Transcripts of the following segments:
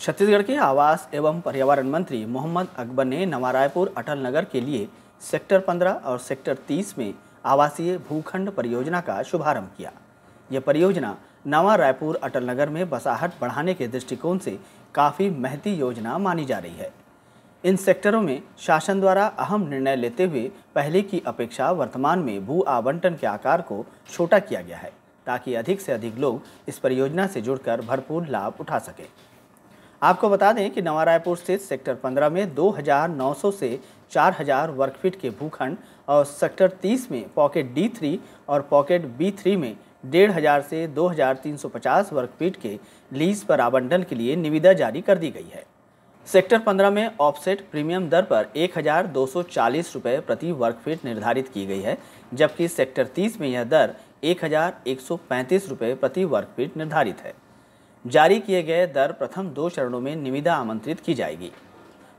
छत्तीसगढ़ के आवास एवं पर्यावरण मंत्री मोहम्मद अकबर ने नवा रायपुर अटल नगर के लिए सेक्टर 15 और सेक्टर 30 में आवासीय भूखंड परियोजना का शुभारंभ किया। यह परियोजना नवा रायपुर अटल नगर में बसाहट बढ़ाने के दृष्टिकोण से काफ़ी महती योजना मानी जा रही है। इन सेक्टरों में शासन द्वारा अहम निर्णय लेते हुए पहले की अपेक्षा वर्तमान में भू आवंटन के आकार को छोटा किया गया है, ताकि अधिक से अधिक लोग इस परियोजना से जुड़कर भरपूर लाभ उठा सकें। आपको बता दें कि नवा रायपुर स्थित सेक्टर 15 में 2,900 से 4,000 वर्ग फीट के भूखंड और सेक्टर 30 में पॉकेट डी और पॉकेट बी में डेढ़ हज़ार से 2,350 वर्ग फीट के लीज पर आवंटन के लिए निविदा जारी कर दी गई है। सेक्टर 15 में ऑफसेट प्रीमियम दर पर एक हज़ार दो सौ चालीस रुपये प्रति वर्ग फीट निर्धारित की गई है जबकि सेक्टर 30 में यह दर एक हज़ार एक सौ पैंतीस रुपये प्रति वर्ग फीट निर्धारित है। जारी किए गए दर प्रथम दो चरणों में निविदा आमंत्रित की जाएगी।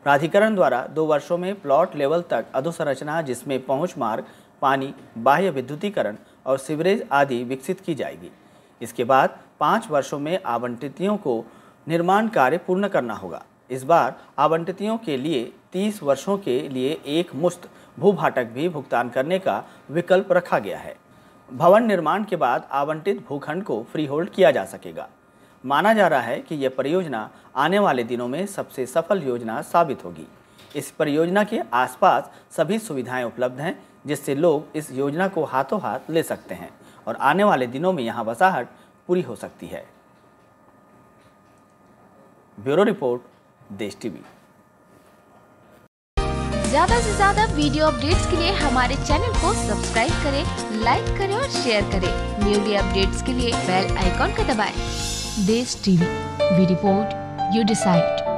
प्राधिकरण द्वारा दो वर्षों में प्लॉट लेवल तक अधोसंरचना जिसमें पहुँच मार्ग, पानी, बाह्य विद्युतीकरण और सीवरेज आदि विकसित की जाएगी। इसके बाद पाँच वर्षों में आवंटितियों को निर्माण कार्य पूर्ण करना होगा। इस बार आवंटितियों के लिए 30 वर्षों के लिए एक मुश्त भूभाटक भी भुगतान करने का विकल्प रखा गया है। भवन निर्माण के बाद आवंटित भूखंड को फ्री होल्ड किया जा सकेगा। माना जा रहा है कि यह परियोजना आने वाले दिनों में सबसे सफल योजना साबित होगी। इस परियोजना के आसपास सभी सुविधाएँ उपलब्ध हैं, जिससे लोग इस योजना को हाथों हाथ ले सकते हैं और आने वाले दिनों में यहाँ वसाहट पूरी हो सकती है। Bureau report, Desh TV. ज़्यादा से ज़्यादा वीडियो अपडेट्स के लिए हमारे चैनल को सब्सक्राइब करें, लाइक करें और शेयर करें। न्यूली अपडेट्स के लिए बेल आइकॉन का दबाएँ। Desh TV we report you decide